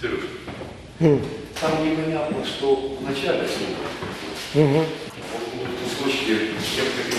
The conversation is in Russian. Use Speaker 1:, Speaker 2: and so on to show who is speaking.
Speaker 1: Сереж, хм.
Speaker 2: Там непонятно, что в начале срока.
Speaker 3: Угу.
Speaker 2: Вот кусочки, я бы хотел